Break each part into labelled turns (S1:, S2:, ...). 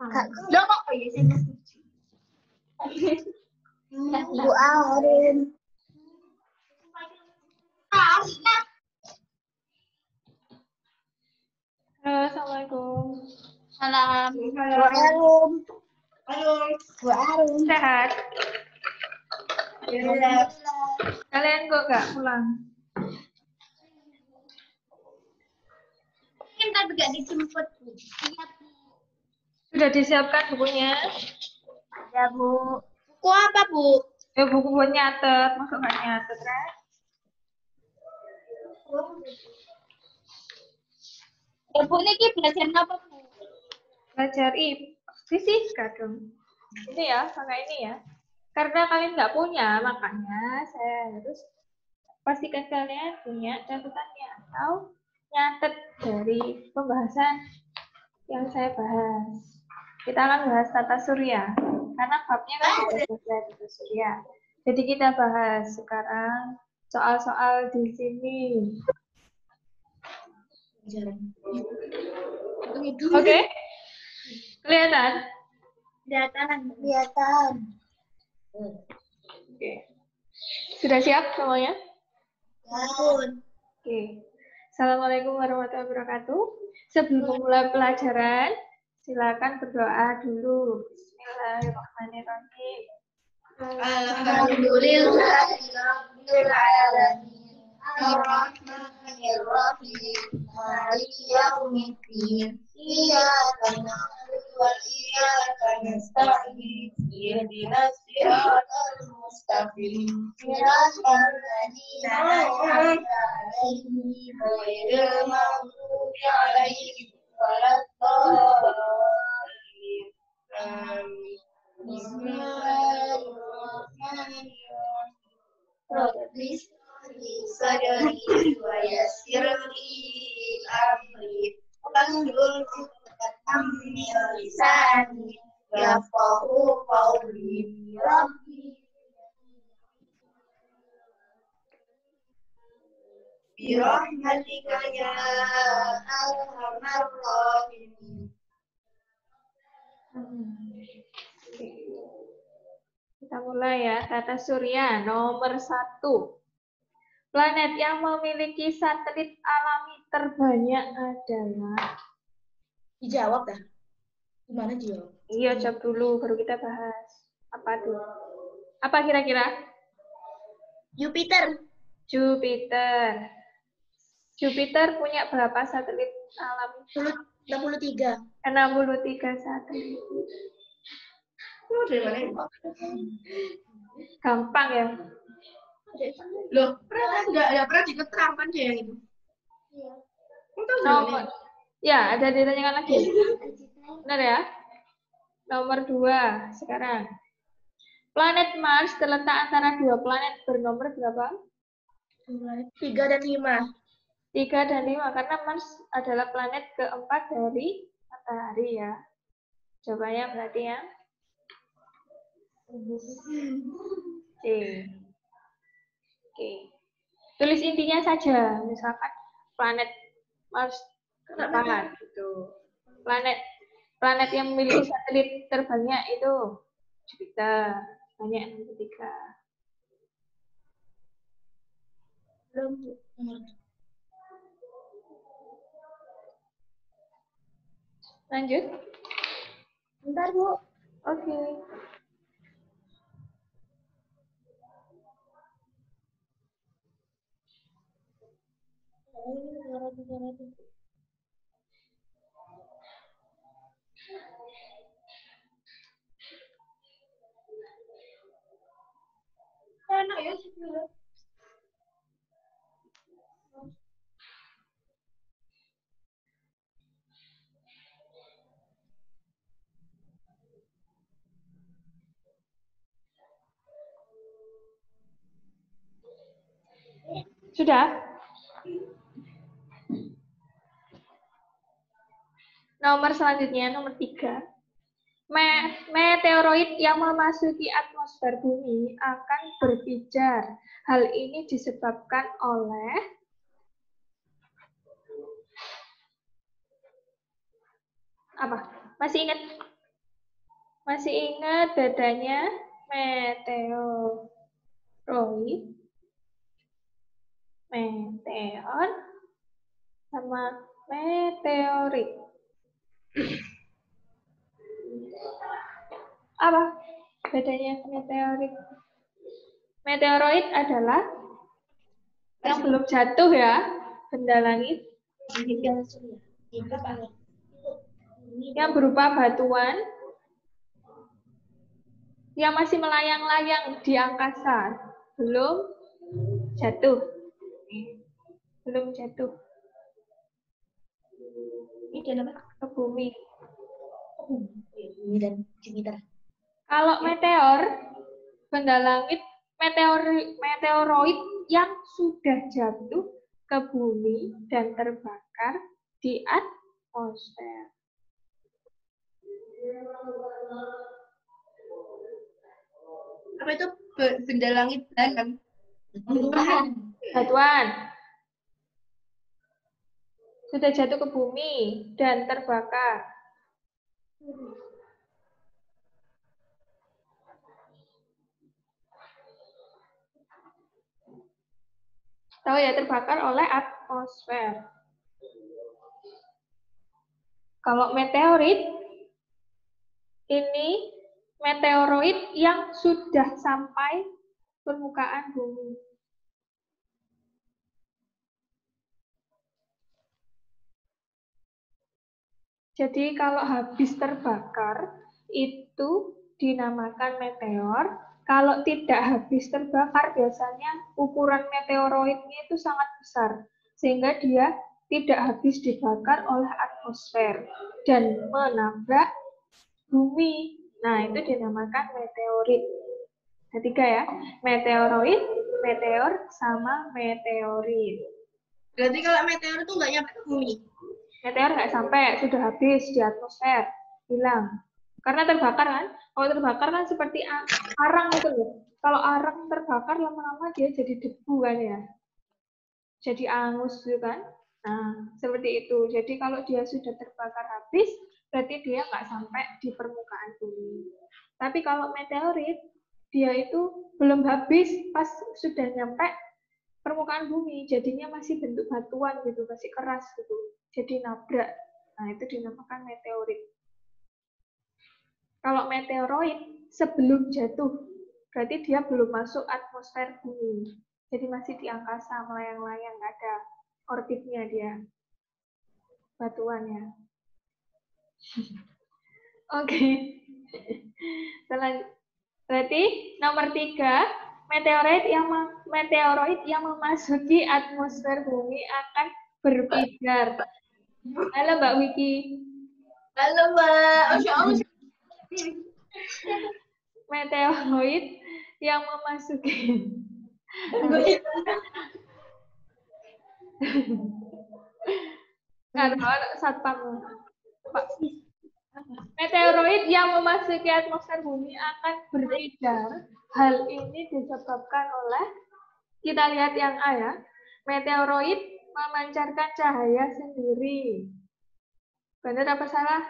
S1: Lo kok oh iya saya nggak setuju.
S2: Bu Arin.
S1: Ah,
S3: Halo, Assalamualaikum.
S1: Salam.
S2: Bu Arum.
S1: Halo.
S2: Bu Arum.
S3: Sehat?
S1: Alhamdulillah.
S3: Kalian kok gak pulang?
S1: Mungkin tapi gak dijemput. Iya, Bu.
S3: Sudah disiapkan bukunya?
S2: Ada Bu.
S1: Buku apa, Bu?
S3: Ya buku buat nyatet, masa gak nyatet, kan?
S1: Ya, Bu, ini belajar apa, Bu?
S3: Belajar IP. Fisika dong. Ini ya, pakai ini ya. Karena kalian nggak punya, makanya saya harus pastikan kalian punya catatannya atau nyatet dari pembahasan yang saya bahas. Kita akan bahas tata surya, karena babnya kan sudah selesai tata surya. Jadi kita bahas sekarang soal-soal di sini. Oke? Kelihatan?
S1: Kelihatan.
S2: Kelihatan.
S3: Oke. Sudah siap semuanya?
S1: Pun.
S3: Oke. Assalamualaikum warahmatullahi wabarakatuh. Sebelum memulai pelajaran, silakan berdoa dulu. Bismillahirrahmanirrahim.
S1: Ya.
S3: Tata surya nomor satu. Planet yang memiliki satelit alami terbanyak adalah
S1: dijawab dah gimana dijawab
S3: Iya, jawab dulu baru kita bahas. Apa tuh? Apa kira-kira?
S1: Jupiter
S3: Jupiter. Jupiter punya berapa satelit alami?
S1: 63
S3: 63 satelit.
S1: Lu dari mana?
S3: Gampang ya?
S1: Loh, pernah enggak ada pernah diketerangkan deh yang itu. Iya. Dari
S3: Nomor. Ya, ada ditanyakan lagi. Benar ya? Nomor dua sekarang. Planet Mars terletak antara dua planet bernomor berapa?
S1: Tiga dan lima.
S3: Tiga dan lima, karena Mars adalah planet keempat dari matahari ya. Jawabannya berarti ya. Oke. Oke. Tulis intinya saja, misalkan planet Mars keempat gitu. Planet planet yang memiliki satelit terbanyak itu Jupiter, banyak 63.
S1: Belum.
S3: Lanjut.
S2: Bentar, Bu.
S3: Oke.
S1: Ya.
S3: Sudah? Nomor selanjutnya, nomor tiga. Me- meteoroid yang memasuki atmosfer bumi akan berpijar. Hal ini disebabkan oleh apa? Masih ingat Masih ingat bedanya meteoroid, meteor, sama meteorit. Apa? Bedanya meteorit? Meteoroid adalah yang belum jatuh ya, benda langit. Yang berupa batuan yang masih melayang-layang di angkasa, belum jatuh. Belum jatuh
S2: Ini dalam
S3: ke bumi.
S2: Bumi dan Jupiter.
S3: Kalau meteor, benda langit, meteor, meteoroid yang sudah jatuh ke bumi dan terbakar di atmosfer.
S1: Apa itu be- benda langit dalam?
S3: Batuan sudah jatuh ke bumi dan terbakar. Tahu ya terbakar oleh atmosfer. Kalau meteorit ini meteoroid yang sudah sampai permukaan bumi. Jadi kalau habis terbakar itu dinamakan meteor. Kalau tidak habis terbakar biasanya ukuran meteoroidnya itu sangat besar sehingga dia tidak habis dibakar oleh atmosfer dan menabrak bumi. Nah, itu dinamakan meteorit. Ada tiga ya, meteoroid, meteor, sama meteorit.
S1: Berarti kalau meteor itu nggak nyampe ke bumi.
S3: Meteor nggak sampai, sudah habis di atmosfer, hilang. Karena terbakar kan? Kalau terbakar kan seperti arang itu loh. Kalau arang terbakar lama-lama dia jadi debu kan ya. Jadi angus gitu kan. Nah, seperti itu. Jadi kalau dia sudah terbakar habis, berarti dia nggak sampai di permukaan bumi. Tapi kalau meteorit, dia itu belum habis pas sudah nyampe permukaan bumi, jadinya masih bentuk batuan gitu, masih keras gitu. Jadi nabrak. Nah, itu dinamakan meteorit. Kalau meteoroid sebelum jatuh, berarti dia belum masuk atmosfer bumi. Jadi masih di angkasa melayang-layang, ada orbitnya dia. Batuannya. Oke. Selan- Berarti nomor tiga, meteoroid yang meteoroid yang memasuki atmosfer bumi akan berpijar. Halo Mbak Wiki.
S1: Halo Mbak. Masya Allah.
S3: Meteoroid yang memasuki tahu, satpam. Pak. Meteoroid yang memasuki atmosfer bumi akan berpijar. Hal ini disebabkan oleh, kita lihat yang A ya, meteoroid memancarkan cahaya sendiri. Benar apa salah?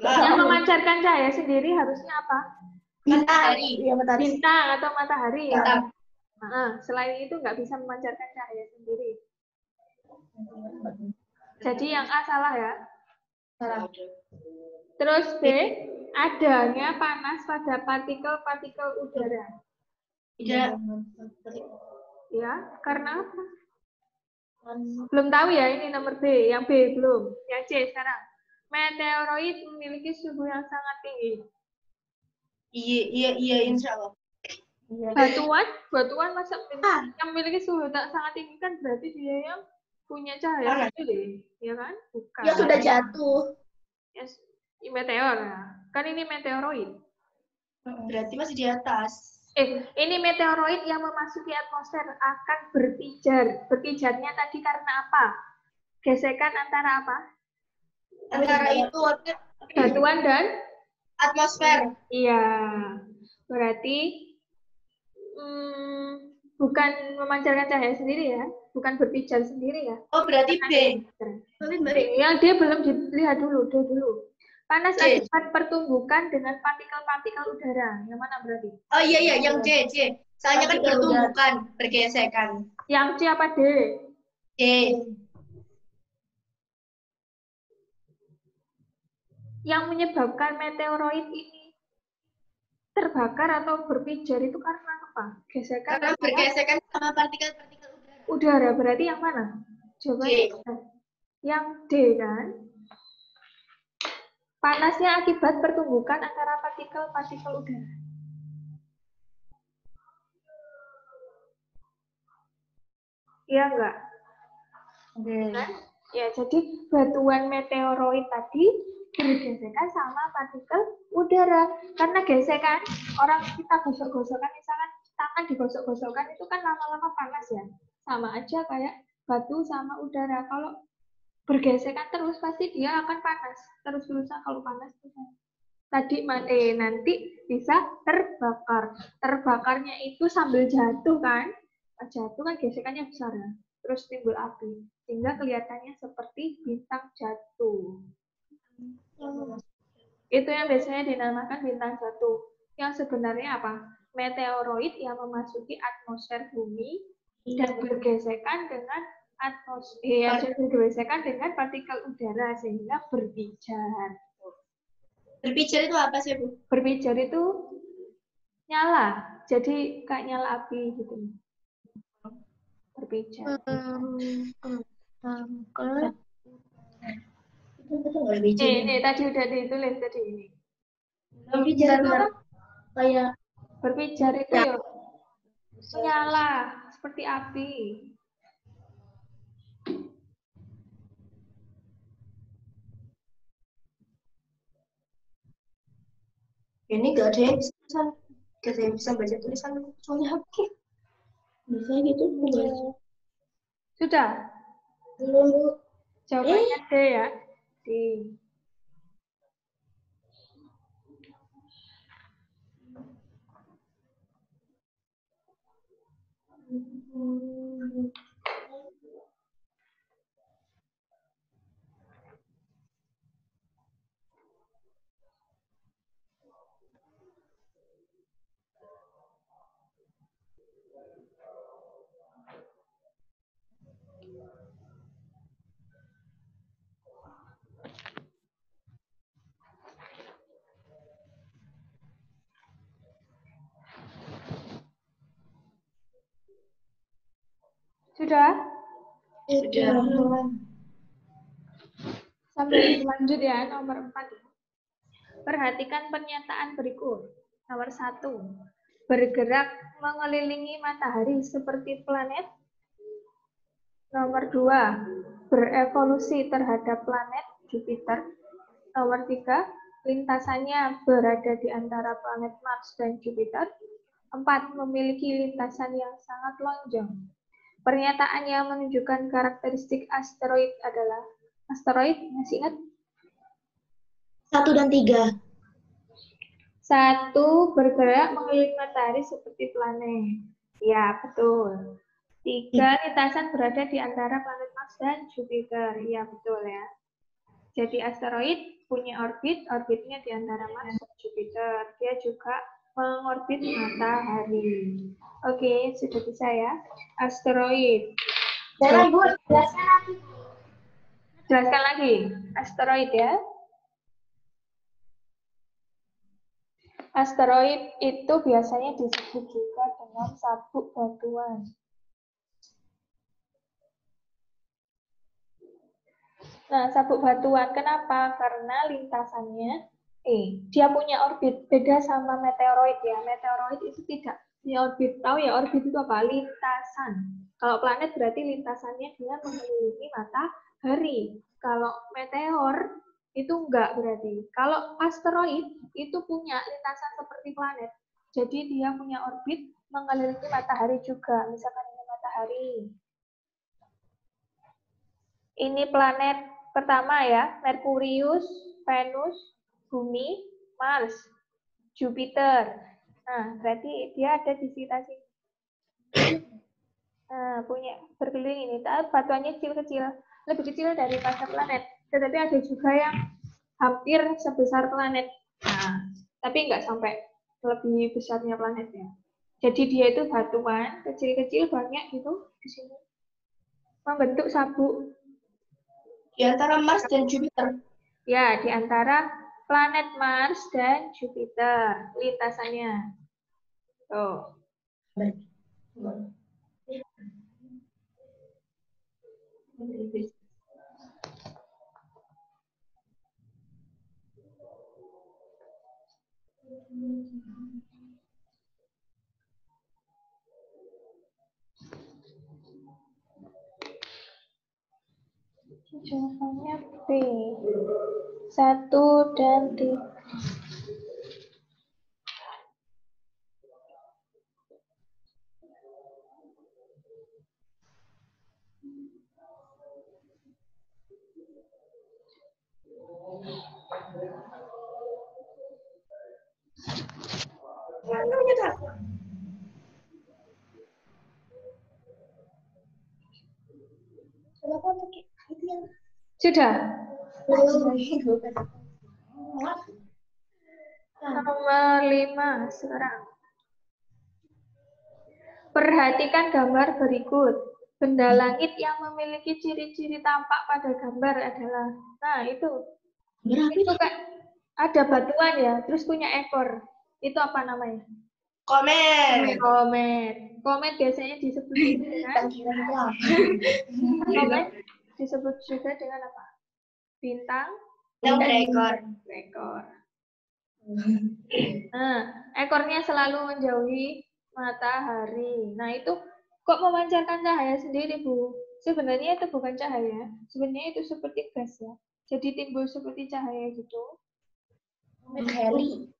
S3: Yang memancarkan cahaya sendiri harusnya apa?
S1: Matahari.
S2: Iya, matahari.
S3: Bintang atau matahari ya? Nah, selain itu nggak bisa memancarkan cahaya sendiri. Jadi yang A salah ya. Terus B, adanya panas pada partikel-partikel udara.
S1: Tidak.
S3: Ya, karena apa? Belum tahu ya ini nomor B, yang B belum. Yang C sekarang. Meteoroid memiliki suhu yang sangat tinggi.
S1: Iya, iya, iya, insya Allah.
S3: Batuan, batuan masa
S1: Ah.
S3: yang memiliki suhu tak sangat tinggi kan berarti dia yang punya cahaya sendiri, ya kan? Bukan.
S2: Ya sudah jatuh.
S3: Yes. Ini meteor. ya. Kan ini meteoroid.
S1: Berarti masih di atas.
S3: Eh, ini meteoroid yang memasuki atmosfer akan berpijar. Berpijarnya tadi karena apa? Gesekan antara apa?
S1: Antara itu
S3: Batuan dan
S1: atmosfer.
S3: iya. Berarti hmm, bukan memancarkan cahaya sendiri ya, bukan berpijar sendiri ya.
S1: Oh, berarti B.
S3: Yang dia belum dilihat dulu, dia dulu. Panas
S1: C.
S3: akibat pertumbukan dengan partikel-partikel udara. Yang mana berarti?
S1: Oh iya iya, yang C, C. Soalnya kan
S2: udara.
S1: pertumbukan, bergesekan.
S3: Yang C apa D?
S1: C.
S3: Yang menyebabkan meteoroid ini terbakar atau berpijar itu karena apa? Gesekan
S1: Karena bergesekan sama partikel-partikel udara.
S3: udara. Berarti yang mana? Jawabannya
S1: D.
S3: yang D kan? Panasnya akibat pertumbukan antara partikel-partikel udara. Iya enggak? Kan? Ya, jadi batuan meteoroid tadi bergesekan sama partikel udara. Karena gesekan, orang kita gosok-gosokkan, misalkan tangan digosok-gosokkan itu kan lama-lama panas ya. Sama aja kayak batu sama udara. Kalau bergesekan terus pasti dia akan panas. Terus-terusan kalau panas tadi eh nanti bisa terbakar. Terbakarnya itu sambil jatuh kan? Jatuh kan gesekannya besar ya. Terus timbul api sehingga kelihatannya seperti bintang jatuh. Itu yang biasanya dinamakan bintang jatuh. Yang sebenarnya apa? Meteoroid yang memasuki atmosfer bumi dan bergesekan dengan atmosfer ya, dan bergesekan dengan partikel udara sehingga berpijar.
S1: Berpijar itu apa sih, Bu?
S3: Berpijar itu nyala, jadi kayak nyala api gitu. Berpijar.
S2: Itu betul nggak biji?
S3: Ini, ini tadi udah ditulis tadi ini.
S2: Berpijar itu kayak
S3: Berpijar itu ya menyala seperti api.
S1: Ini gak ada yang bisa, gak ada yang bisa baca tulisan kecuali aku.
S2: bisa gitu bukan?
S3: Sudah,
S2: Belum Bu.
S3: jawabannya D ya. D. Sudah?
S1: Sudah.
S3: Sampai lanjut ya, nomor 4. Perhatikan pernyataan berikut. Nomor 1. Bergerak mengelilingi matahari seperti planet. Nomor 2. Berevolusi terhadap planet Jupiter. Nomor 3. Lintasannya berada di antara planet Mars dan Jupiter. 4. Memiliki lintasan yang sangat lonjong. Pernyataan yang menunjukkan karakteristik asteroid adalah asteroid, masih ingat?
S2: Satu dan tiga.
S3: Satu, bergerak mengelilingi matahari seperti planet. Ya, betul. Tiga, lintasan berada di antara planet Mars dan Jupiter. Ya, betul ya. Jadi asteroid punya orbit, orbitnya di antara Mars dan Jupiter. Dia juga mengorbit matahari. Oke, sudah bisa ya. Asteroid.
S2: Jangan Bu, jelaskan lagi.
S3: Jelaskan lagi. Asteroid ya. Asteroid itu biasanya disebut juga dengan sabuk batuan. Nah, sabuk batuan kenapa? Karena lintasannya eh dia punya orbit beda sama meteoroid ya. Meteoroid itu tidak punya orbit. Tahu ya orbit itu apa? Lintasan. Kalau planet berarti lintasannya dia mengelilingi matahari. Kalau meteor itu enggak berarti. Kalau asteroid itu punya lintasan seperti planet. Jadi dia punya orbit mengelilingi matahari juga. Misalkan ini matahari. Ini planet pertama ya, Merkurius, Venus, Bumi, Mars, Jupiter. Nah, berarti dia ada di sekitar sini. Nah, punya berkeliling ini. Tapi batuannya kecil-kecil, lebih kecil daripada planet. Tetapi ada juga yang hampir sebesar planet. Nah, tapi nggak sampai lebih besarnya planetnya. Jadi dia itu batuan kecil-kecil banyak gitu di sini. Membentuk sabuk.
S1: Di antara Mars dan Jupiter.
S3: Ya, di antara planet Mars dan Jupiter lintasannya. Tuh. Jawabannya B. Satu dan tiga. Sudah. Nomor lima sekarang. Perhatikan gambar berikut. Benda langit yang memiliki ciri-ciri tampak pada gambar adalah, nah itu,
S2: berapa
S3: itu kan ada batuan ya, terus punya ekor. Itu apa namanya?
S1: Komen.
S3: Komet. Komet biasanya disebut dengan komet disebut juga dengan apa? Bintang
S1: Yang berekor.
S3: ekor. Nah, ekornya selalu menjauhi matahari. Nah, itu kok memancarkan cahaya sendiri, Bu? Sebenarnya itu bukan cahaya. Sebenarnya itu seperti gas ya. Jadi timbul seperti cahaya gitu.
S2: Heli.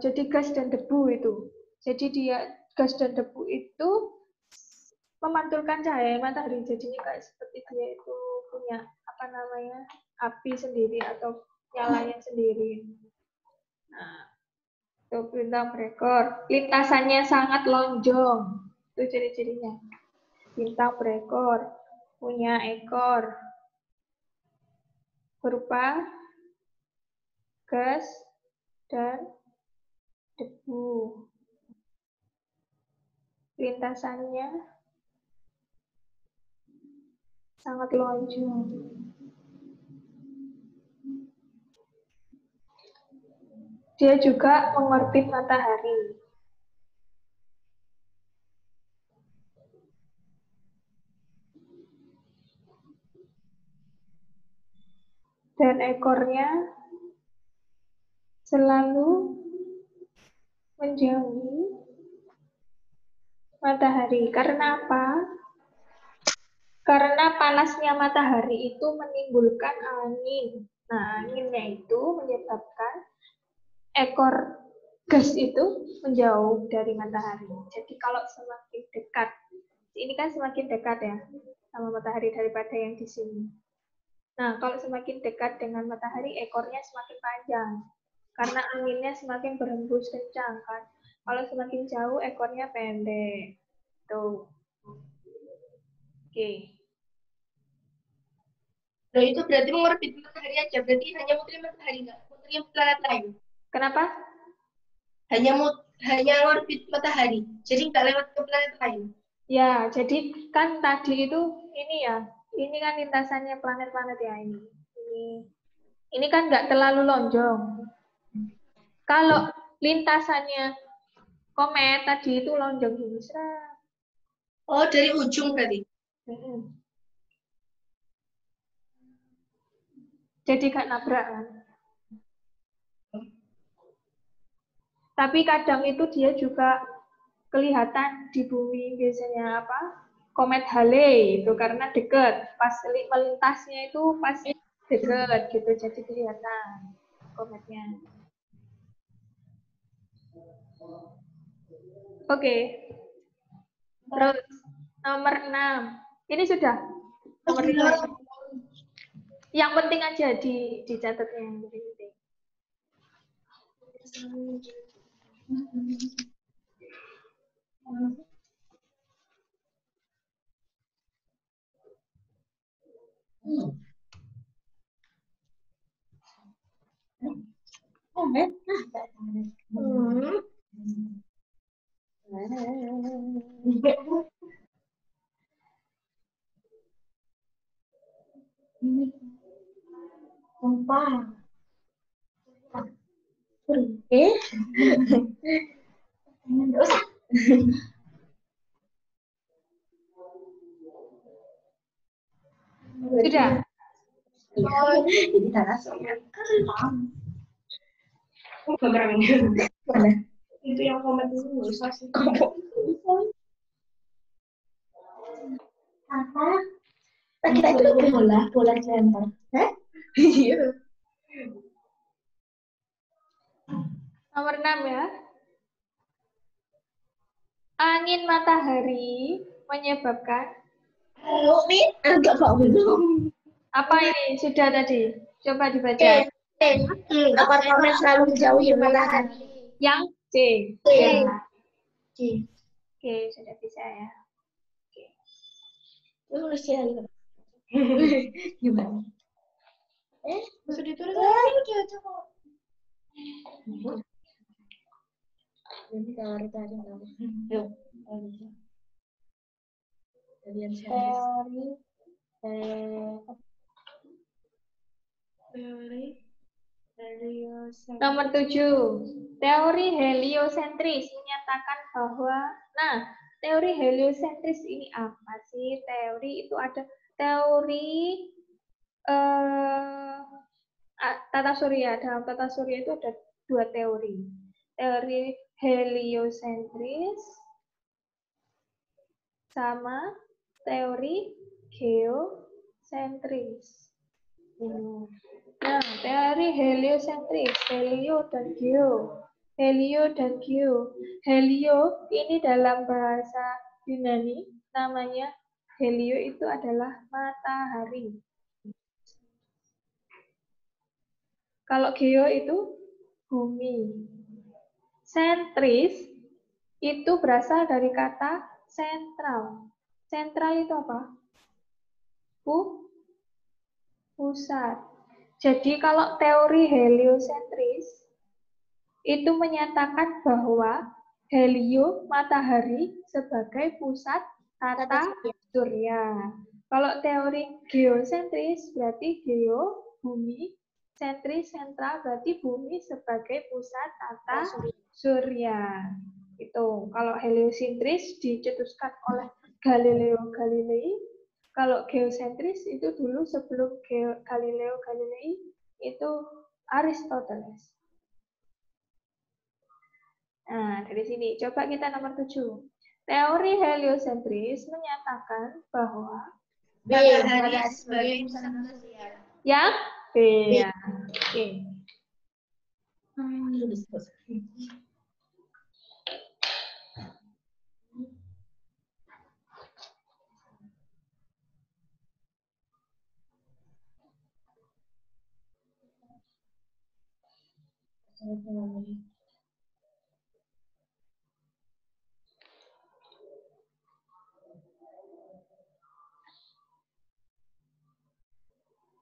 S3: Jadi gas dan debu itu. Jadi dia gas dan debu itu memantulkan cahaya matahari. Jadinya kayak seperti dia itu punya apa namanya api sendiri atau nyalanya sendiri. Nah, itu bintang berekor. Lintasannya sangat lonjong. Itu ciri-cirinya. Bintang berekor. Punya ekor. Berupa gas dan debu. Lintasannya sangat lonjong. Dia juga mengorbit matahari. Dan ekornya selalu menjauhi matahari. Karena apa? Karena panasnya matahari itu menimbulkan angin. Nah, anginnya itu menyebabkan ekor gas itu menjauh dari matahari. Jadi kalau semakin dekat, ini kan semakin dekat ya sama matahari daripada yang di sini. Nah, kalau semakin dekat dengan matahari, ekornya semakin panjang. Karena anginnya semakin berhembus kencang kan. Kalau semakin jauh, ekornya pendek. Tuh. Oke.
S1: Nah itu berarti mengorbit matahari aja. Berarti hanya muteri matahari nggak? Muteri planet lain.
S3: Kenapa?
S1: Hanya mut hanya orbit matahari. Jadi nggak lewat ke planet lain.
S3: Ya, jadi kan tadi itu ini ya, ini kan lintasannya planet-planet ya ini. Ini, ini kan nggak terlalu lonjong. Kalau lintasannya komet tadi itu lonjong gini.
S1: Oh dari ujung berarti.
S3: Mm-mm. Jadi gak nabrak kan. Tapi kadang itu dia juga kelihatan di bumi biasanya apa? Komet Halley itu karena deket. Pas li- melintasnya itu pas deket gitu jadi kelihatan kometnya. Oke. Terus nomor 6. Ini sudah. Nomor. Yang penting aja di dicatatnya yang penting-penting.
S2: Oh, men. Ah, tak tahu.
S1: Hmm.
S2: Ini. Sumpah. Eh? Nggak usah.
S3: Sudah.
S2: Iya. Jadi.
S1: Oh, gambarannya.
S2: Mana?
S1: Itu yang komen dulu, nggak usah sih.
S2: Apa? Nah, kita itu bola, bola center. Hah?
S1: Iya.
S3: Nomor 6 ya. Angin matahari menyebabkan.
S2: Agak belum.
S3: apa ini? Sudah tadi. Coba dibaca.
S2: Eh, apartemen selalu menjauhi matahari.
S3: Yang C.
S2: C.
S3: Ya.
S2: C.
S3: Oke, sudah bisa ya.
S2: Tulis ya. gitu. Gimana? Eh,
S1: Bisa ditulis aja coba.
S2: Jadi tarik tarik tarik.
S1: Yuk.
S2: Kalian
S3: Teori
S1: Teori heliosentris.
S3: Nomor 7. Teori heliosentris menyatakan bahwa nah, teori heliosentris ini apa sih? Teori itu ada teori eh tata surya. Dalam tata surya itu ada dua teori. Teori heliosentris sama teori geosentris. Nah, teori heliosentris, helio dan geo. Helio dan geo. Helio ini dalam bahasa Yunani namanya helio itu adalah matahari. Kalau geo itu bumi. Sentris itu berasal dari kata sentral. Sentral itu apa? Pu pusat. Jadi kalau teori heliosentris itu menyatakan bahwa helio matahari sebagai pusat tata surya. Kalau teori geosentris berarti geo bumi, sentris sentral berarti bumi sebagai pusat tata surya. Itu kalau heliosentris dicetuskan oleh Galileo Galilei kalau geosentris itu dulu sebelum Galileo Galilei itu Aristoteles. Nah, dari sini coba kita nomor 7. Teori heliosentris menyatakan bahwa
S1: Matahari sebagai pusat surya.
S3: Yang B ya. Oke.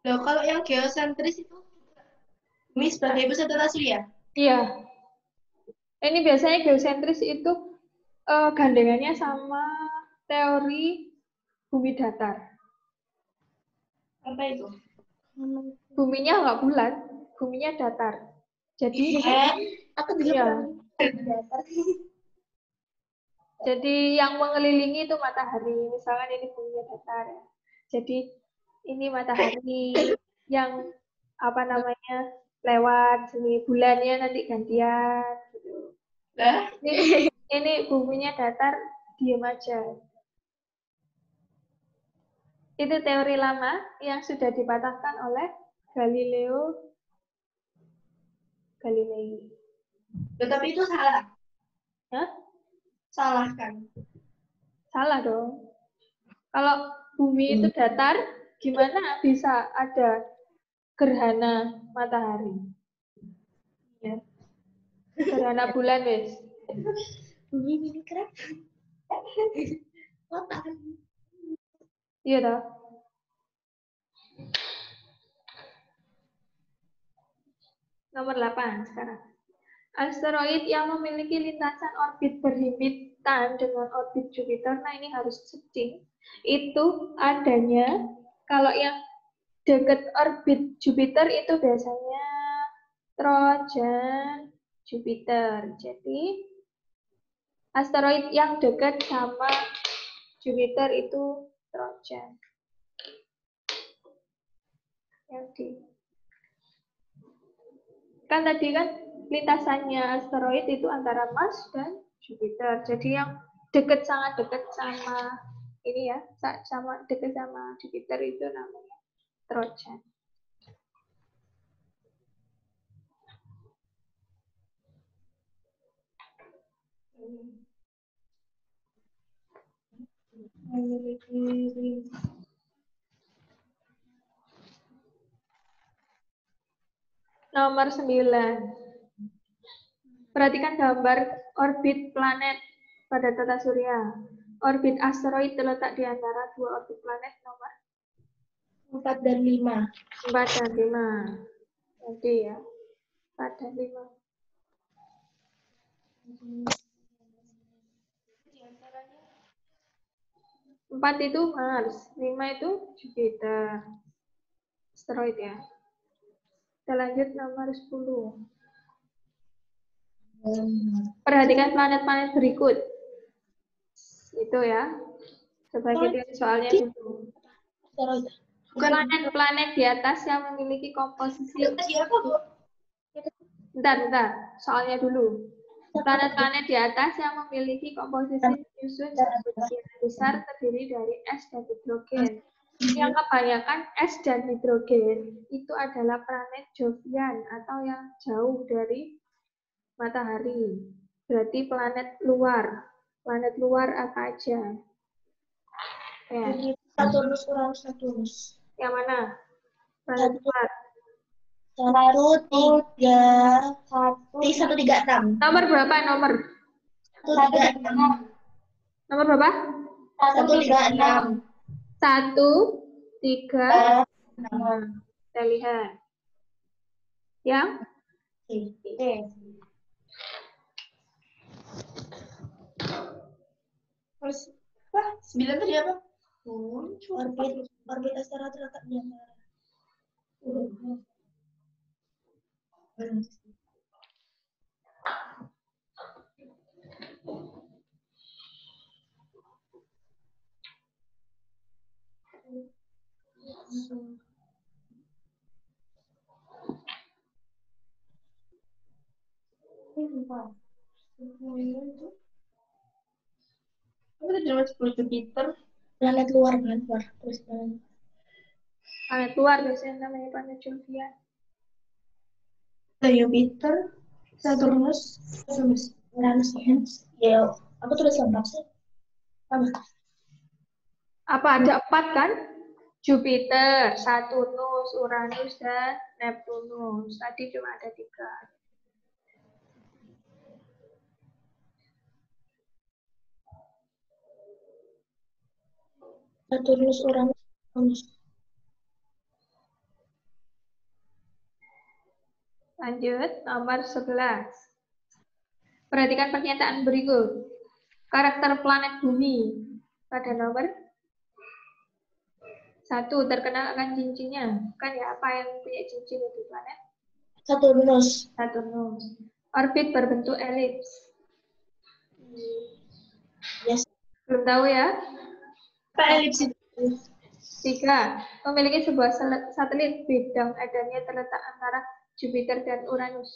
S1: Loh, kalau yang geosentris itu bumi sebagai pusat tata surya.
S3: Iya. Ini biasanya geosentris itu eh, gandengannya sama teori bumi datar.
S1: Apa itu?
S3: Buminya nggak bulat, buminya datar. Jadi
S1: Eh,
S2: Aku
S3: Iya.
S2: datar.
S3: Jadi yang mengelilingi itu matahari. Misalkan ini bumi datar ya. Jadi ini matahari yang apa namanya lewat sini bulannya nanti gantian gitu. Ini, ini buminya datar diam aja. Itu teori lama yang sudah dipatahkan oleh Galileo Galilei.
S1: tetapi itu salah.
S3: Hah?
S1: Salah kan?
S3: Salah dong. Kalau bumi itu datar, gimana bisa ada gerhana matahari? Ya. Gerhana bulan, wes.
S2: Bumi ini keren. Kotak kan.
S3: Iya toh? Nomor 8 sekarang. Asteroid yang memiliki lintasan orbit berhimpitan dengan orbit Jupiter, nah ini harus searching, itu adanya, kalau yang dekat orbit Jupiter itu biasanya Trojan Jupiter. Jadi, asteroid yang dekat sama Jupiter itu Trojan. Yang kan tadi kan lintasannya asteroid itu antara Mars dan Jupiter. Jadi yang dekat sangat dekat sama ini ya, sama dekat sama Jupiter itu namanya Trojan. Nomor 9. Perhatikan gambar orbit planet pada tata surya. Orbit asteroid terletak di antara dua orbit planet nomor
S2: 4 dan 5.
S3: 4 dan 5. Jadi ya, 4 dan 5. Empat itu Mars, lima itu Jupiter. Asteroid ya. Kita lanjut nomor 10. Perhatikan planet-planet berikut. Itu ya. Coba kita soalnya dulu.
S2: Asteroid.
S3: Planet-planet di atas yang memiliki komposisi? Bentar, bentar. Soalnya dulu. Planet-planet di atas yang memiliki komposisi menyusun sebagian besar terdiri dari es dan hidrogen. Yang kebanyakan es dan hidrogen itu adalah planet Jovian atau yang jauh dari matahari. Berarti planet luar. Planet luar apa aja? Ya,
S2: Saturnus, Uranus, Saturnus.
S3: yang mana? Planet luar.
S2: Satu, tiga, satu, satu, tiga, enam.
S3: Nomor berapa nomor?
S2: Satu, tiga, enam.
S3: Nomor berapa?
S2: Satu, tiga, enam.
S3: Satu, tiga, enam. Kita lihat. Yang
S2: Oke.
S1: Terus apa? Sembilan tadi apa?
S2: Orbit, orbit asteroid terletak di antara.
S1: Apa tadi nomor sepuluh Jupiter?
S2: Planet luar, planet luar. Terus planet.
S3: planet luar biasanya namanya planet.
S1: Ada Jupiter, Saturnus, Saturnus.
S2: Uranus, Uranus. Ya, aku tulis lengkap sih. Apa?
S3: Apa ada empat kan? Jupiter, Saturnus, Uranus, dan Neptunus. Tadi cuma ada tiga.
S2: Saturnus, Uranus, Uranus.
S3: Lanjut, nomor 11. Perhatikan pernyataan berikut. Karakter planet bumi pada nomor satu terkenal akan cincinnya. Kan ya, apa yang punya cincin itu planet?
S2: Saturnus.
S3: Saturnus. Orbit berbentuk elips.
S2: Yes.
S3: Belum tahu ya?
S1: Apa elips itu?
S3: Tiga, memiliki sebuah satelit bidang edarnya terletak antara Jupiter dan Uranus.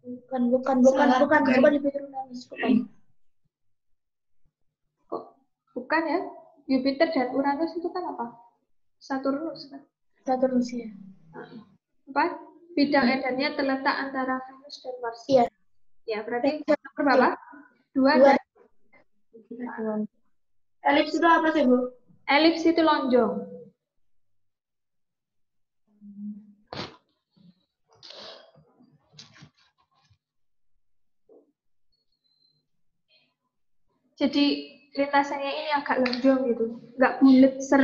S2: Bukan, bukan, bukan,
S1: Salah,
S2: bukan.
S1: bukan.
S2: Dipikir Uranus. Bukan.
S3: Kok bukan ya? Jupiter dan Uranus itu kan apa? Saturnus kan?
S2: Saturnus ya.
S3: Empat, bidang edarnya terletak antara Venus dan Mars.
S2: Iya.
S3: Ya, berarti nomor berapa? Dua,
S2: Dua.
S3: dan
S1: Elips itu apa sih, Bu?
S3: elips itu lonjong. Jadi lintasannya ini agak lonjong gitu, nggak bulat ser.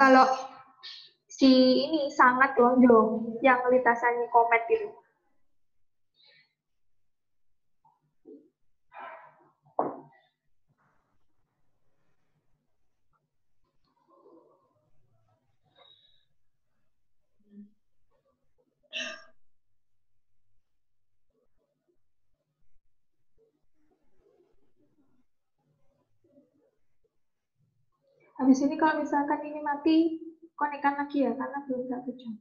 S3: Kalau si ini sangat lonjong yang lintasannya komet itu. Habis ini kalau misalkan ini mati, konekkan lagi ya, karena belum satu jam.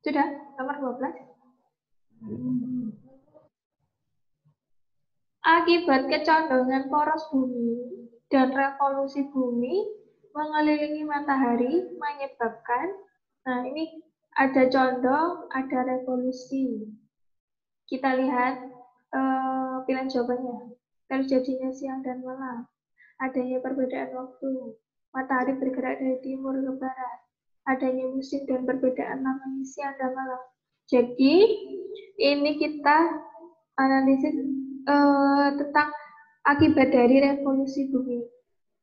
S3: Sudah, nomor 12. Akibat kecondongan poros bumi dan revolusi bumi mengelilingi matahari menyebabkan, nah ini ada condong, ada revolusi. Kita lihat uh, pilihan jawabannya. Terjadinya siang dan malam. Adanya perbedaan waktu. Matahari bergerak dari timur ke barat. Adanya musim dan perbedaan namanya siang dan malam. Jadi, ini kita analisis uh, tentang akibat dari revolusi bumi.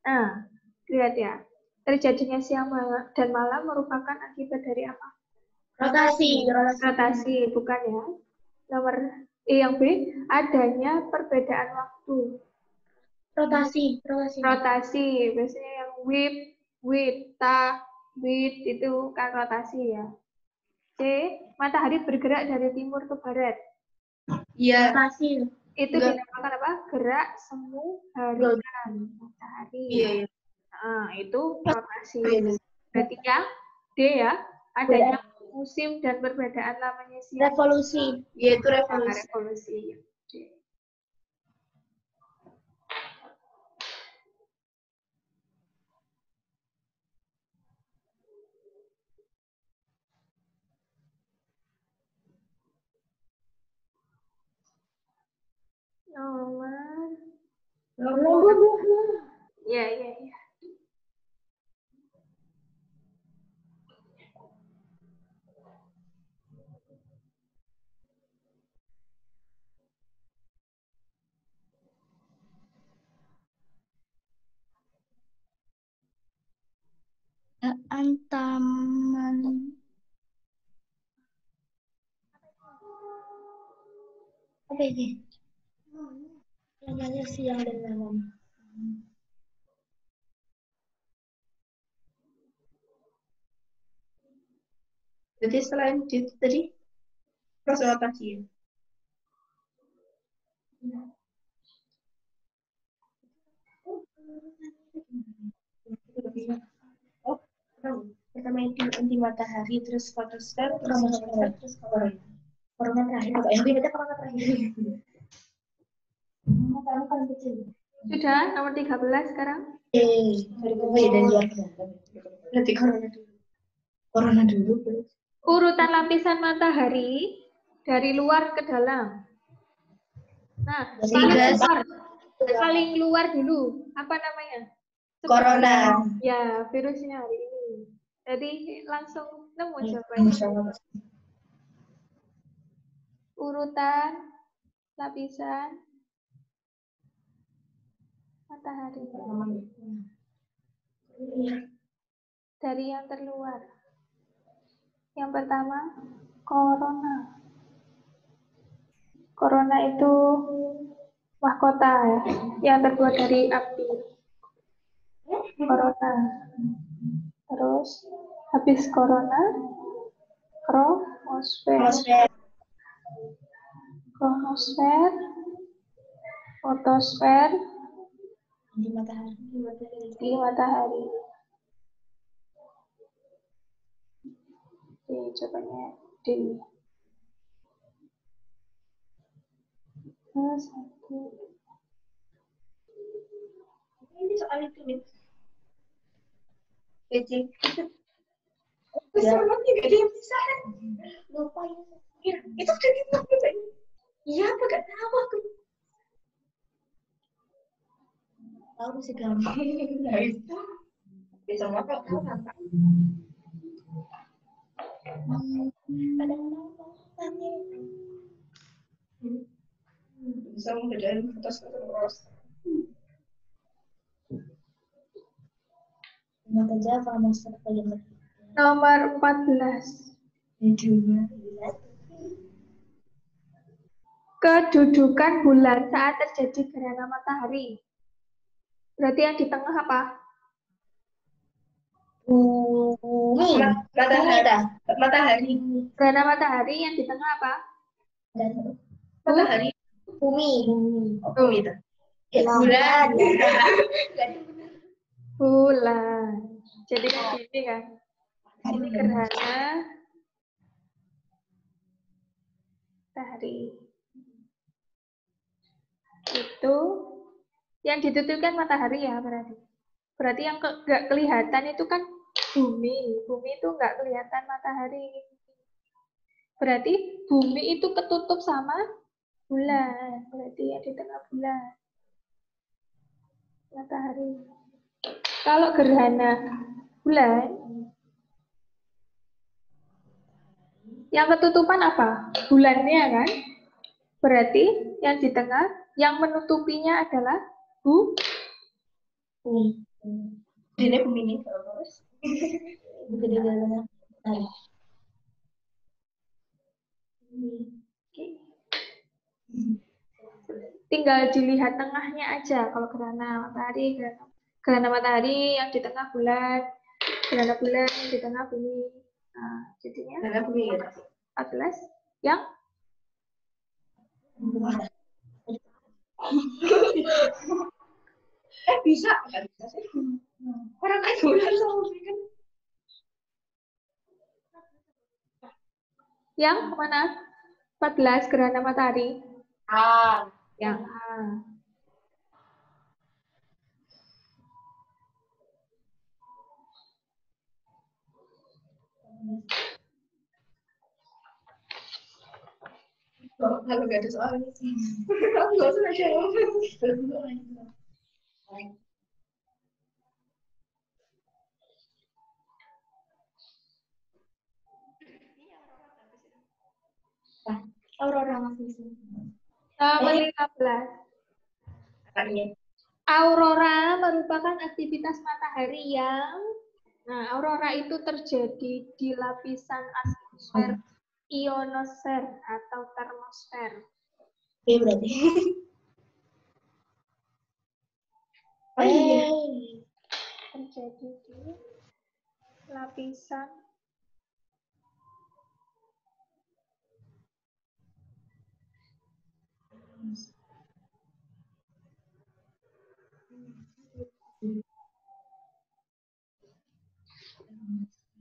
S3: Nah, lihat ya. Terjadinya siang dan malam merupakan akibat dari apa?
S1: Rotasi.
S3: Rotasi, bukan ya. Nomor E yang B, adanya perbedaan waktu.
S1: Rotasi, rotasi.
S3: Rotasi, biasanya yang whip, wita, wit itu kan rotasi ya. C, matahari bergerak dari timur ke barat.
S1: Iya. Rotasi.
S3: Itu Enggak. dinamakan apa? Gerak semu harian matahari.
S1: Iya, iya.
S3: Nah, itu rotasi. Berarti yang D ya, adanya musim dan perbedaan lamanya siang.
S1: Revolusi, yaitu revolusi.
S3: revolusi. Nomor. Ya, ya, ya.
S2: Antaman apa ini? Namanya siang dan malam.
S1: Jadi selain itu tadi proses rotasi ya pertama inti, inti matahari terus fotosfer terus fotosfer terus corona terakhir. Atau yang beda corona terakhir. Paling kecil?
S3: Sudah nomor 13 sekarang.
S1: Eh dari dari luar berarti corona dulu. Corona dulu
S3: urutan lapisan matahari dari luar ke dalam. Nah paling luar. paling luar dulu. Apa namanya?
S1: Corona.
S3: Ya, virusnya hari ini. Jadi langsung nemu iya, jawabannya. Urutan lapisan matahari. Dari yang terluar. Yang pertama, corona. Corona itu mahkota ya, yang terbuat dari api. Corona. Terus habis corona, kromosfer. Kromosfer, fotosfer,
S1: di matahari.
S3: Di matahari. Oke, jawabannya D. Satu.
S1: Ini soal itu nih. Kecil. Ya. juga dia bisa. Lupa ya. Itu udah dimakan. Iya, apa gak tahu aku. Tahu sih. Nah, itu. Bisa makan tahu gampang. Ada bisa membedakan foto terus.
S2: Mata Java monster paling penting.
S3: Nomor 14.
S2: Hidungnya.
S3: Kedudukan bulan saat terjadi gerhana matahari. Berarti yang di tengah apa?
S2: Bumi.
S1: Ma- matahari. Matahari.
S3: Gerhana matahari yang di tengah apa?
S2: Dan
S1: Matahari.
S2: bumi.
S1: Oh, itu.
S2: Ya,
S1: Bulan.
S3: Bulan. Jadi kan gini kan. Ini gerhana matahari. Itu yang ditutupkan matahari ya berarti. Berarti yang ke, kelihatan itu kan bumi. Bumi itu nggak kelihatan matahari. Berarti bumi itu ketutup sama bulan. Berarti yang di tengah bulan. Matahari. Kalau gerhana bulan, yang ketutupan apa? Bulannya kan? Berarti yang di tengah, yang menutupinya adalah bu,
S2: Bumi.
S1: Ini bumi ini terus.
S3: Tinggal dilihat tengahnya aja. Kalau gerhana matahari, gerhana, gerhana matahari yang di tengah bulan, gerhana bulan yang di tengah bumi. Nah, jadinya
S1: Karena bumi ya.
S3: 14 yang
S1: Eh bisa nggak bisa sih? Orang kan bulan sama kan.
S3: yang mana? 14 gerhana matahari.
S1: Ah.
S3: Yang A.
S1: kalau nggak ada soalnya sih. Aku nggak usah jawab.
S2: Aurora masih sih.
S3: Nomor 15.
S1: Katanya.
S3: Aurora merupakan aktivitas matahari yang Nah, aurora itu terjadi di lapisan atmosfer ionosfer atau termosfer.
S2: Oke berarti.
S1: Oh iya.
S3: Terjadi di lapisan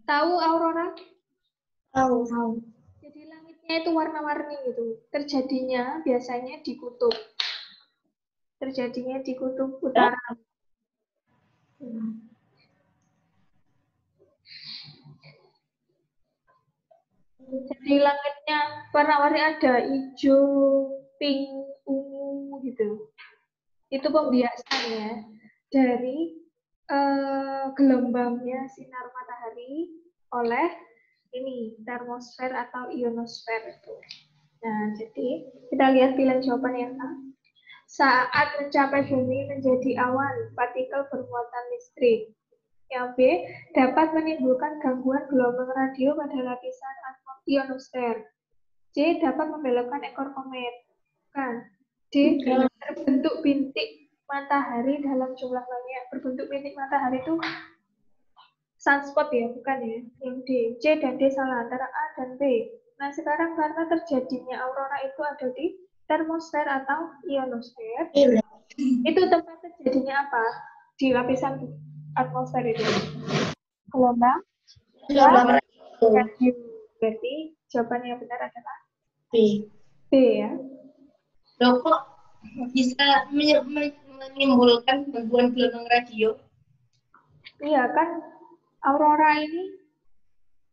S3: Tahu aurora?
S2: Tahu, tahu.
S3: Jadi langitnya itu warna-warni gitu. Terjadinya biasanya di kutub. Terjadinya di kutub utara. Jadi langitnya warna-warni ada hijau, pink, ungu gitu. Itu pembiasan ya dari eh, gelombangnya sinar matahari oleh ini termosfer atau ionosfer itu. Nah, jadi kita lihat pilihan jawaban yang A. Saat mencapai bumi menjadi awan, partikel bermuatan listrik. Yang B, dapat menimbulkan gangguan gelombang radio pada lapisan atmosfer ionosfer. C, dapat membelokkan ekor komet. Kan. D, terbentuk bintik matahari dalam jumlah banyak. Berbentuk bintik matahari itu sunspot ya, bukan ya? Yang D. C dan D salah antara A dan B. Nah, sekarang karena terjadinya aurora itu ada di termosfer atau ionosfer,
S2: Iya
S3: itu tempat terjadinya apa? Di lapisan atmosfer itu. Gelombang
S2: Gelombang.
S3: Berarti jawaban yang benar adalah
S2: B.
S3: B ya.
S1: Loh kok bisa menimbulkan gangguan gelombang radio?
S3: Iya kan aurora ini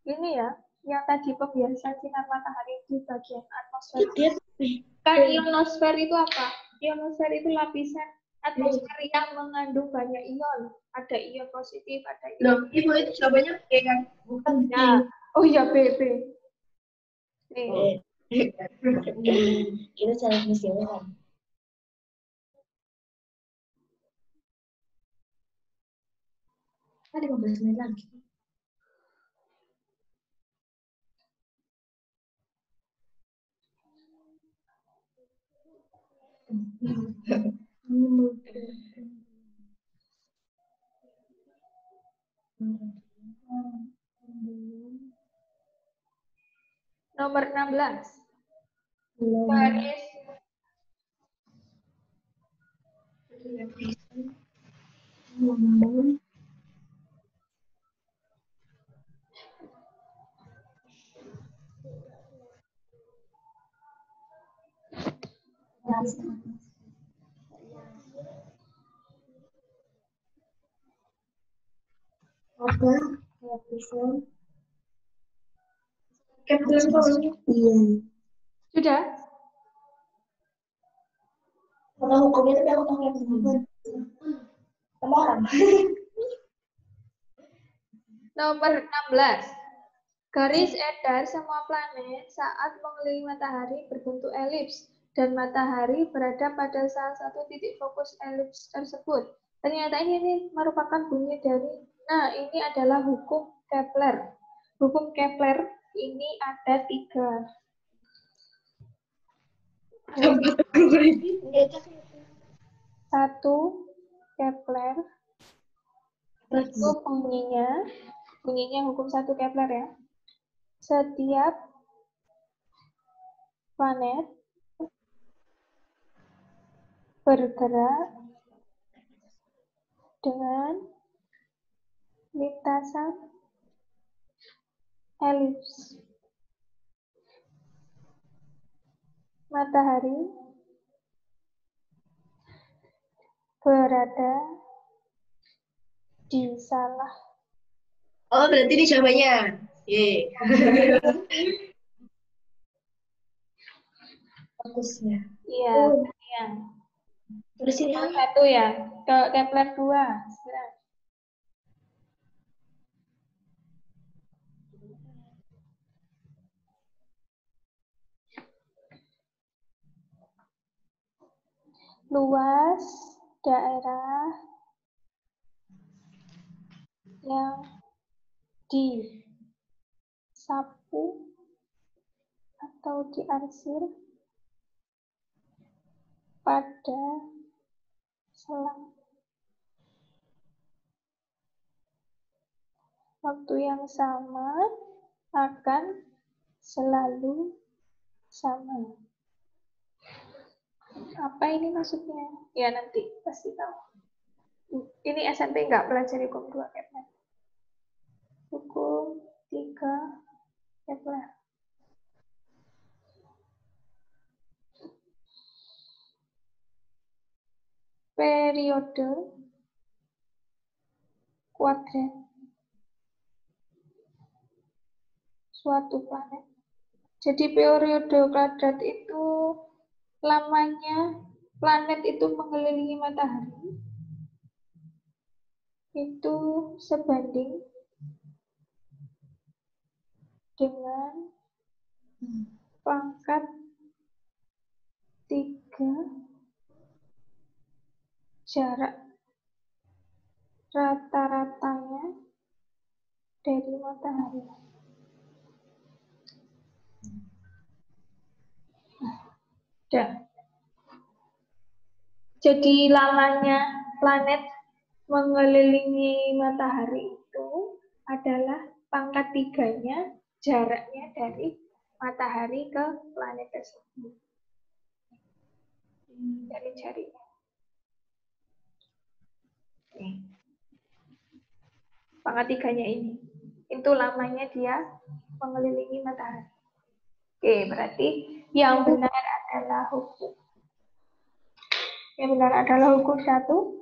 S3: ini ya yang tadi pembiasan sinar matahari di bagian atmosfer.
S2: Dia B.
S3: Kan ionosfer itu apa? Ionosfer itu lapisan atmosfer yang mengandung banyak ion. Ada ion positif, ada ion.
S1: Loh, ibu itu jawabannya B kan? Bukan B.
S3: Ya. Oh iya B B. B.
S2: B. Itu cara misalnya kan. Kan 15 menit lagi.
S3: Nomor 16.
S2: Belum.
S3: Garis
S2: Episode
S1: Kepler soalnya.
S2: iya.
S3: sudah?
S2: Kalau hukumnya tapi aku tahu yang. Sama orang.
S3: Nomor 16. Garis edar semua planet saat mengelilingi matahari berbentuk elips dan matahari berada pada salah satu titik fokus elips tersebut. Ternyata ini, ini merupakan bunyi dari, nah ini adalah hukum Kepler. Hukum Kepler ini ada tiga. Satu, Kepler. Itu bunyinya, bunyinya hukum satu Kepler ya. Setiap planet bergerak dengan lintasan elips. Matahari berada di salah
S1: Oh, berarti ini jawabannya. Ye.
S2: Fokusnya.
S3: Iya,
S2: Oh.
S3: iya.
S2: Terus ini
S3: satu ya, ke Kepler 2. Segera. Luas daerah yang disapu atau diarsir pada selang waktu yang sama akan selalu sama. Apa ini maksudnya? Ya nanti pasti tahu. Ini SMP nggak pelajari hukum 2 Kepler. Hukum 3 Kepler. Periode kuadrat suatu planet. Jadi periode kuadrat itu lamanya planet itu mengelilingi matahari itu sebanding dengan pangkat tiga jarak rata-ratanya dari matahari. Dan jadi lamanya planet mengelilingi matahari itu adalah pangkat tiganya jaraknya dari matahari ke planet tersebut. Dari jarinya. Pangkat tiganya ini. Itu lamanya dia mengelilingi matahari. Oke, berarti yang benar adalah hukum. Yang benar adalah hukum satu.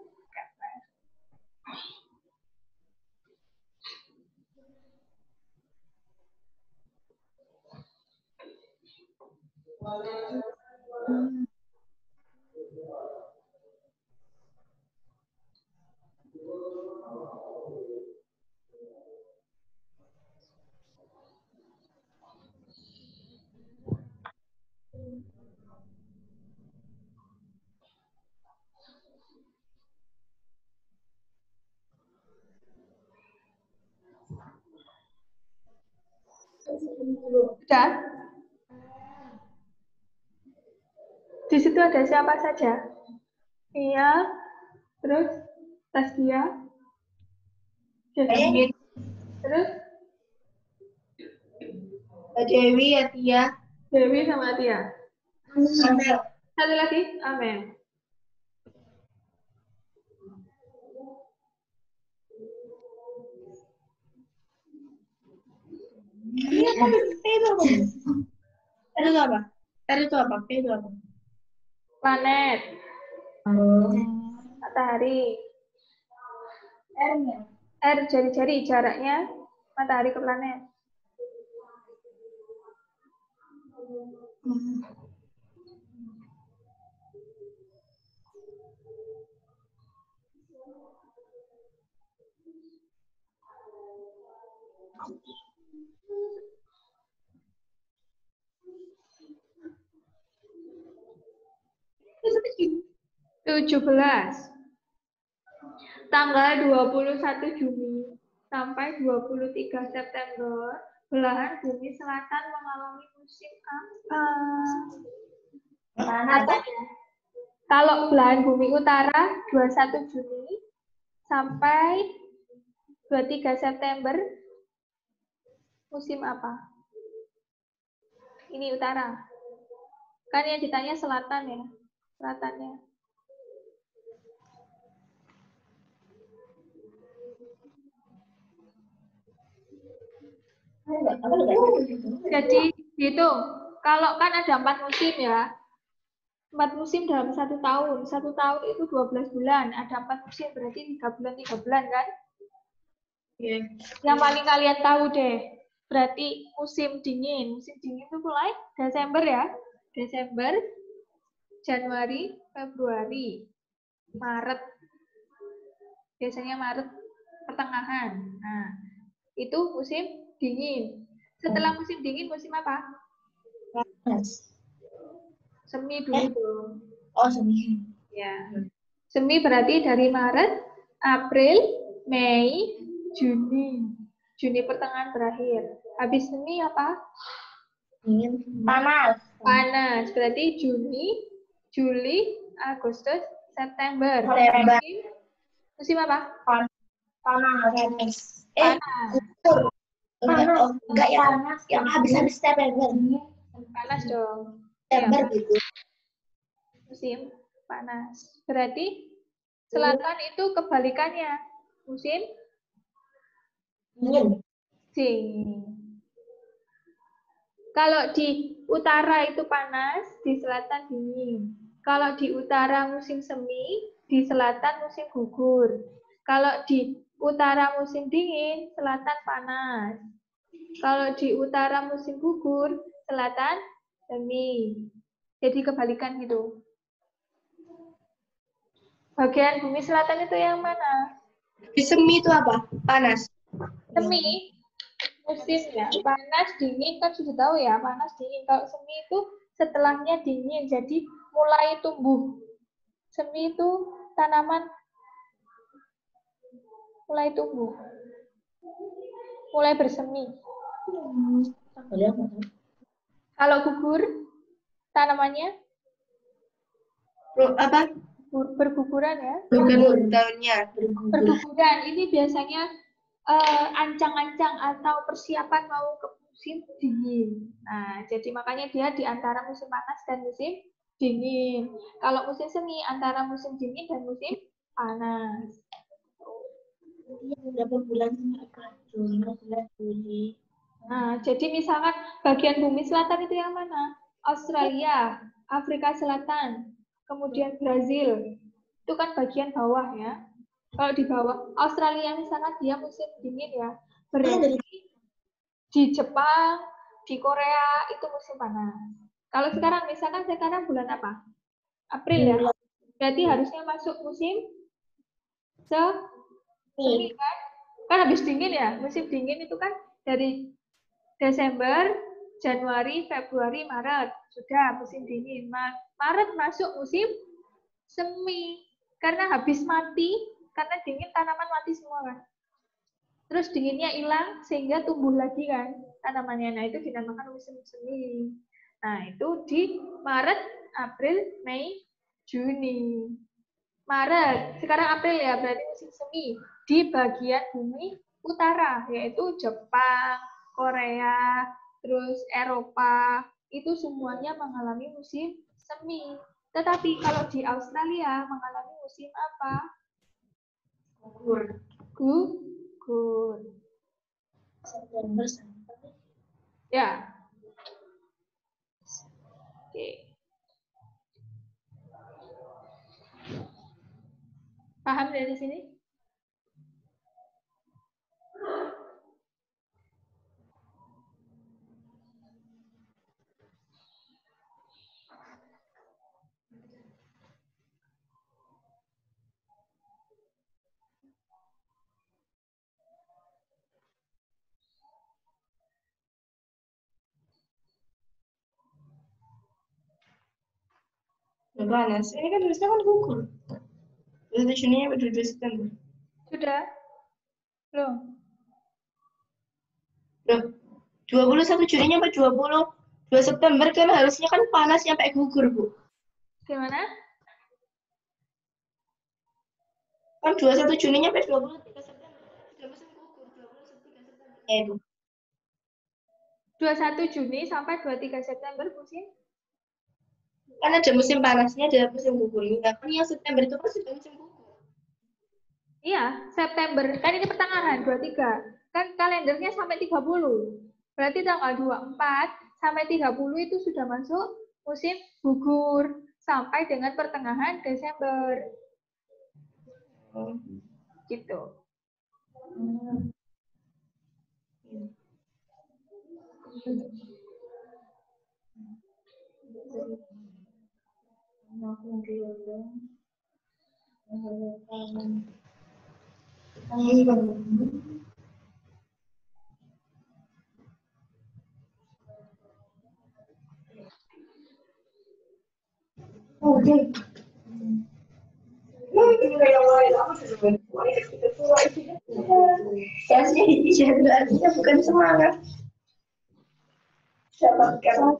S3: Thank hmm. you. Sudah? Di situ ada siapa saja? Iya. Terus Tasdia. Jasmine. Terus
S1: Dewi ya Tia.
S3: Dewi sama Tia.
S1: Amel.
S3: Satu lagi, Amen.
S1: Itu apa? R itu apa? R itu apa? P itu apa?
S3: Planet. Matahari.
S1: R-nya.
S3: R jari-jari jaraknya matahari ke planet. 17. Tanggal 21 Juni sampai 23 September, belahan bumi selatan mengalami musim apa?
S1: Apa?
S3: Kalau belahan bumi utara 21 Juni sampai 23 September musim apa? Ini utara. Kan yang ditanya selatan ya. Selatannya. Jadi hitung. Kalau kan ada empat musim ya. Empat musim dalam satu tahun. Satu tahun itu 12 bulan. Ada empat musim berarti tiga bulan tiga bulan kan?
S1: Iya.
S3: Yang paling kalian tahu deh. Berarti musim dingin. Musim dingin itu mulai Desember ya. Desember, Januari, Februari, Maret. Biasanya Maret pertengahan. Nah, itu musim dingin. Setelah musim dingin musim apa?
S2: Panas.
S3: Semi dulu dong.
S2: Oh, semi.
S3: Ya. Semi berarti dari Maret, April, Mei, Juni. Juni pertengahan berakhir. Habis semi apa?
S2: Dingin.
S1: Panas.
S3: Panas. Berarti Juni, Juli, Agustus, September.
S1: September.
S3: Musim, apa?
S1: Panas.
S2: Eh,
S3: Panas.
S2: gugur. Enggak,
S1: Panas.
S2: oh, enggak yang
S1: Panas.
S2: yang habis-habis September.
S3: Panas dong.
S2: September gitu.
S3: Musim panas. Berarti selatan itu kebalikannya. Musim
S2: Dingin.
S3: dingin. Kalau di utara itu panas, di selatan dingin. Kalau di utara musim semi, di selatan musim gugur. Kalau di utara musim dingin, selatan panas. Kalau di utara musim gugur, selatan semi. Jadi kebalikan gitu. Bagian bumi selatan itu yang mana?
S1: Di semi itu apa? Panas.
S3: Semi musimnya panas dingin kan sudah tahu ya panas dingin. Kalau semi itu setelahnya dingin jadi mulai tumbuh. Semi itu tanaman mulai tumbuh. Mulai bersemi. Kalau gugur tanamannya?
S1: Apa?
S3: gur- berguguran ya?
S1: Bukan tahunnya.
S2: Bergugur.
S3: berguguran. Ini biasanya eh, ancang-ancang atau persiapan mau ke musim dingin. Nah, jadi makanya dia di antara musim panas dan musim dingin. Kalau musim semi antara musim dingin dan musim panas.
S2: Berapa bulan Juni, bulan Juli.
S3: Nah, jadi misalkan bagian bumi selatan itu yang mana? Australia, Afrika Selatan, kemudian Brazil. Itu kan bagian bawah ya. Kalau di bawah, Australia misalkan dia musim dingin ya. Berarti di Jepang, di Korea itu musim panas. Kalau sekarang misalkan sekarang bulan apa? April ya. Berarti harusnya masuk musim semi kan? Kan habis dingin ya. Musim dingin itu kan dari Desember, Januari, Februari, Maret. Sudah musim dingin. Ma- Maret masuk musim semi. Karena habis mati, karena dingin tanaman mati semua kan. terus dinginnya hilang sehingga tumbuh lagi kan tanamannya. Nah itu dinamakan musim semi. Nah itu di Maret, April, Mei, Juni. Maret, sekarang April ya berarti musim semi di bagian bumi utara yaitu Jepang, Korea, terus Eropa itu semuanya mengalami musim semi. Tetapi kalau di Australia mengalami musim apa?
S1: Gugur.
S3: Gugur.
S2: September sampai
S3: Ya. Oke. Paham dari sini?
S1: Udah panas. Ini kan tulisnya kan gugur. 27 Juni sampai 22 September.
S3: Sudah? Belum?
S1: Loh, 21 Juni sampai 22 September kan harusnya kan panas sampai gugur, Bu.
S3: Gimana?
S1: Kan 21 Juni sampai 23 September. Sudah musim gugur, 23 September. Eh, Bu.
S3: 21 Juni sampai 23 September musim
S1: Kan ada musim panasnya, ada musim gugurnya. Nah, kan yang September itu kan sudah musim gugur.
S3: Iya, September. Kan ini pertengahan, 23. Kan kalendernya sampai 30. Berarti tanggal 24 sampai 30 itu sudah masuk musim gugur. Sampai dengan pertengahan Desember. Gitu.
S2: Oke.
S1: Saya dijaga artinya bukan semangat. Dapatkan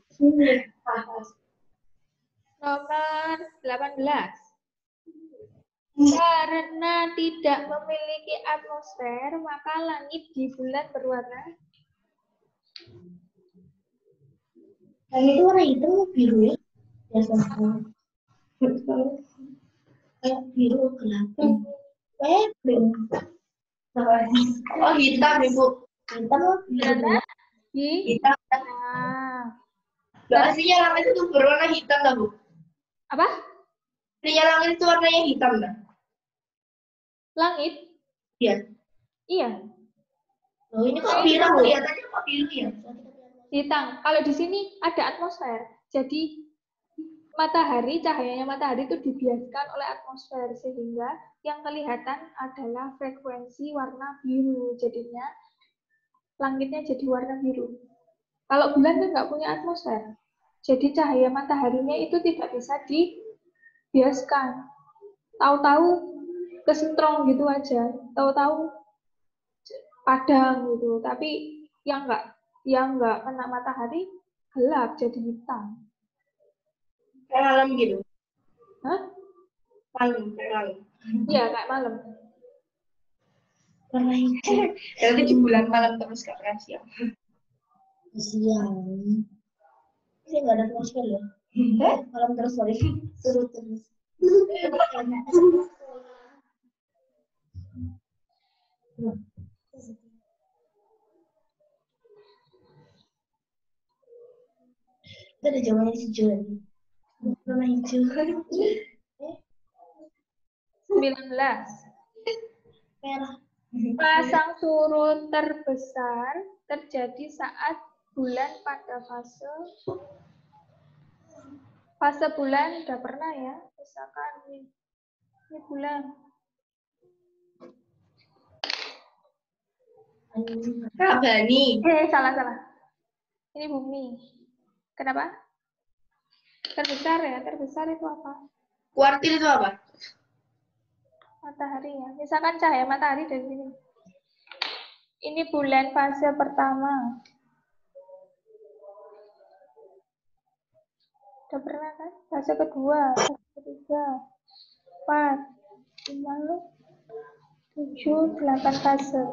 S3: Nomor 18. Karena tidak memiliki atmosfer, maka langit di bulan berwarna
S2: Yang itu warna hitam biru ya? Biasanya. Kayak biru gelap. Eh, biru.
S1: Oh, hitam, Ibu.
S2: Hitam biru?
S1: Hitam.
S3: nah,
S1: aslinya langit itu berwarna hitam, lah, Bu.
S3: Apa?
S1: Aslinya langit itu warnanya hitam, lah.
S3: Langit?
S1: Iya.
S3: Iya,
S2: Oh, ini kok
S1: biru,
S2: biru?
S1: kelihatannya kok biru ya?
S3: hitam. Kalau di sini ada atmosfer. Jadi matahari, cahayanya matahari itu dibiaskan oleh atmosfer sehingga yang kelihatan adalah frekuensi warna biru. Jadinya langitnya jadi warna biru. Kalau bulan kan nggak punya atmosfer. Jadi cahaya mataharinya itu tidak bisa dibiaskan. Tahu-tahu kesentrong gitu aja. Tahu-tahu padang gitu. Tapi yang nggak yang nggak kena matahari gelap jadi hitam.
S1: Kayak malam gitu.
S3: Hah?
S1: Malam, kayak malam.
S3: Iya kayak malam.
S2: Warna hijau.
S1: Berarti di bulan malam terus gak pernah siang.
S2: Siang. Ini nggak ada atmosfer ya?
S1: Eh?
S2: Malam terus, sorry. Suruh terus. Itu ada jawabannya hijau lagi. Warna hijau.
S3: 19.
S2: Merah.
S3: Pasang surut terbesar terjadi saat bulan pada fase fase bulan udah pernah ya misalkan ini, ini bulan.
S1: Rabani.
S3: eh salah salah. Ini bumi. Kenapa? Terbesar ya terbesar itu apa?
S1: Kuartil itu apa?
S3: matahari ya. Misalkan cahaya matahari dari sini. Ini bulan fase pertama. Udah pernah kan? Fase kedua, fase ketiga, empat, lima, tujuh, delapan fase.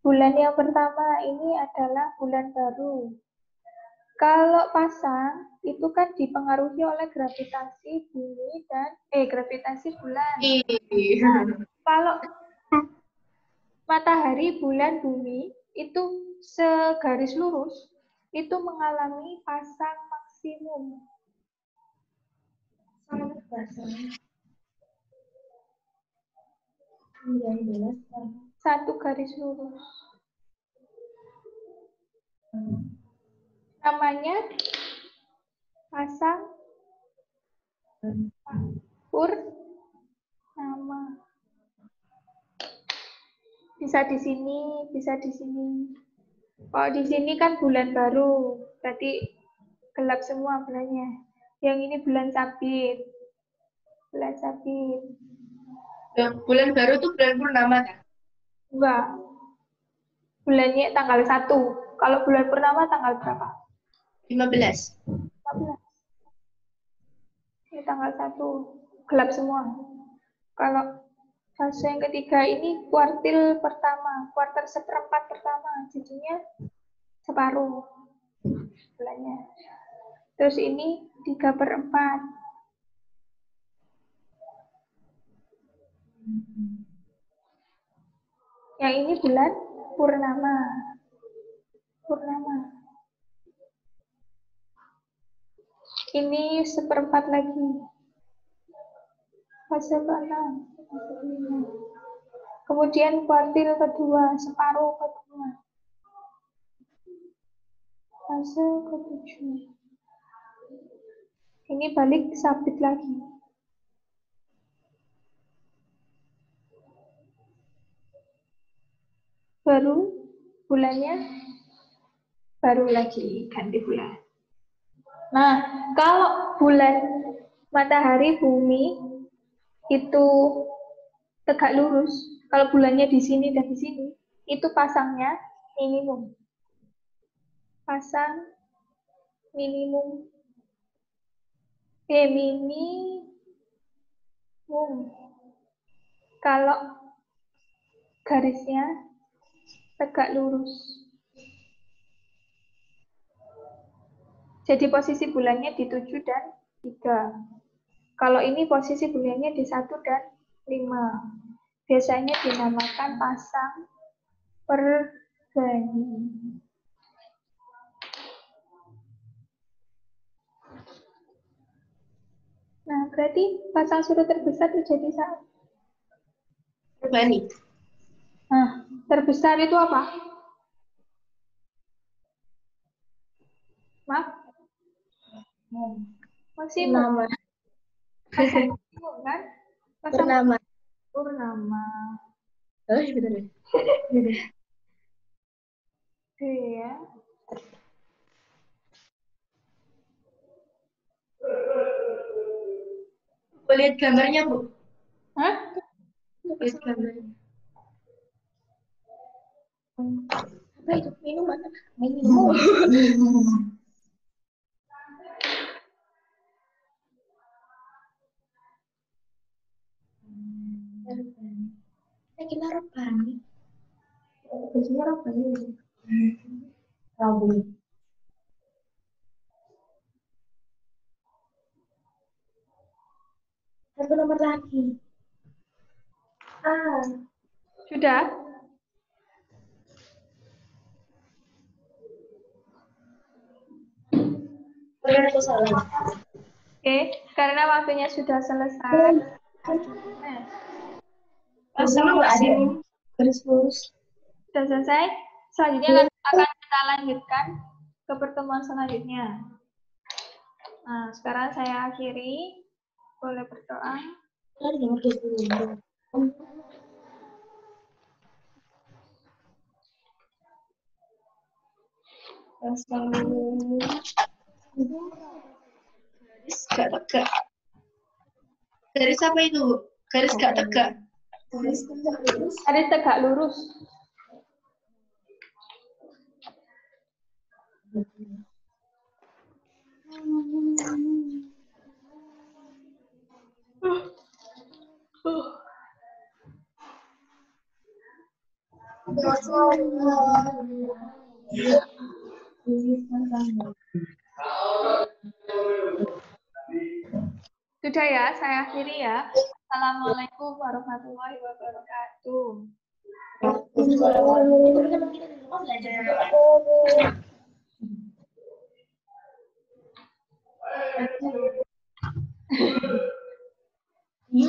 S3: Bulan yang pertama ini adalah bulan baru. Kalau pasang itu kan dipengaruhi oleh gravitasi bumi dan eh gravitasi bulan.
S1: Iya.
S3: Kalau matahari, bulan, bumi itu segaris lurus itu mengalami pasang maksimum.
S2: Sangat basah. Sembilan belas sama.
S3: Satu garis lurus. Namanya pasang pur nama. Bisa di sini, bisa di sini. Kalau di sini kan bulan baru, berarti gelap semua bulannya. Yang ini bulan sabit. Bulan sabit.
S1: Yang bulan baru tuh bulan purnama kan?
S3: Enggak. Bulannya tanggal 1. Kalau bulan purnama tanggal berapa?
S1: 15.
S3: 14. Ini tanggal 1. Gelap semua. Kalau fase yang ketiga ini kuartil pertama. Kuartal seperempat pertama. Jadinya separuh bulannya. Terus ini 3 per 4. Yang ini bulan purnama. Purnama. Ini seperempat lagi. Fase ke-6. Fase kelima. Kemudian kuartil kedua, separuh kedua. Fase ke-7. Ini balik sabit lagi. Baru bulannya baru lagi ganti bulan. Nah, kalau bulan matahari bumi itu tegak lurus, kalau bulannya di sini dan di sini, itu pasangnya minimum. Pasang minimum eh minimum. Kalau garisnya tegak lurus. Jadi posisi bulannya di 7 dan 3. Kalau ini posisi bulannya di 1 dan 5. Biasanya dinamakan pasang pergani. Nah, berarti pasang surut terbesar terjadi saat
S1: Perbani.
S3: Nah, terbesar itu apa? Maaf? Pasang maksimum kan? Pasang
S2: Purnama.
S3: purnama.
S2: Oh, iya benar.
S3: Iya.
S1: Boleh lihat gambarnya, Bu?
S3: Hah?
S1: Lihat gambarnya.
S2: Apa itu? Minuman. Minum. Saya kira rebani. Biasanya rebani. Rabu. Satu nomor lagi. Ah,
S3: Sudah? Oke, karena waktunya sudah selesai.
S2: Ada garis lurus.
S3: sudah selesai. Selanjutnya akan, akan kita lanjutkan ke pertemuan selanjutnya. Nah, sekarang saya akhiri. Boleh berdoa.
S1: Pasang garis gak tegak. Garis apa itu? Garis gak tegak.
S2: Garis tegak lurus.
S3: Ada tegak lurus.
S2: Sudah ya, saya akhiri ya. Assalamualaikum warahmatullahi wabarakatuh.
S4: Y